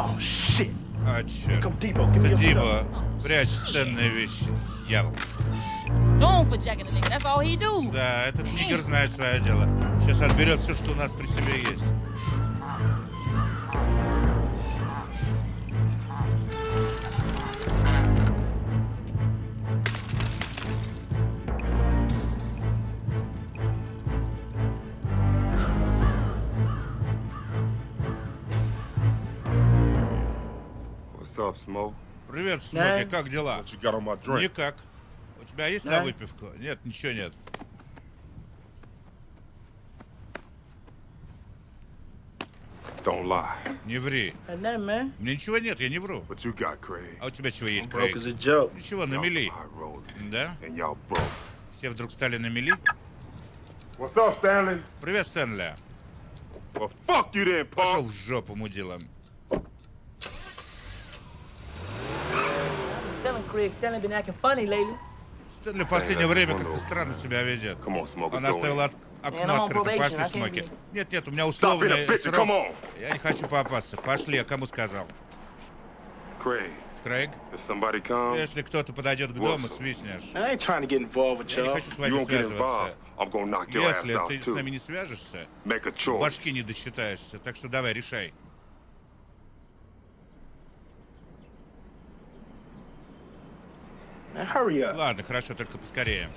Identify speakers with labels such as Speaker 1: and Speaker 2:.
Speaker 1: Oh.
Speaker 2: А, черт. Это
Speaker 1: stuff.
Speaker 2: Прячь ценные вещи. Дьявол.
Speaker 3: Known for jacking a nigga. That's all he do.
Speaker 2: Да, этот нигер знает свое дело. Сейчас отберет все, что у нас при себе есть.
Speaker 4: Up, Smoke?
Speaker 2: Привет, Смоки, как дела? Никак. У тебя есть
Speaker 5: Да.
Speaker 2: на выпивку? Нет, ничего нет.
Speaker 4: Don't lie.
Speaker 2: Не ври.
Speaker 5: Man.
Speaker 2: У меня ничего нет, я не вру.
Speaker 4: Got?
Speaker 2: А у тебя чего есть, Крейг? Ничего, на мели. Да? Все вдруг стали на мели?
Speaker 4: Up, Stanley?
Speaker 2: Привет, Стэнли.
Speaker 4: Well, fuck you then,
Speaker 2: Пошел в жопу, мудила. Стэнли в последнее время как-то странно себя ведет.
Speaker 4: Come on, Smoke.
Speaker 2: Она оставила от- окно
Speaker 5: I'm on
Speaker 2: открыто.
Speaker 5: probation,
Speaker 2: Пошли, Смоки. Нет, нет, у меня
Speaker 4: Stop being a
Speaker 2: условный срок.
Speaker 4: come on.
Speaker 2: Я не хочу попасться. Пошли, а кому сказал? Крейг, если кто-то подойдет к дому, свистнешь. Я не хочу с вами связываться. Если ты с нами не свяжешься, башки не досчитаешься. Так что давай, решай. Ладно, хорошо, только поскорее.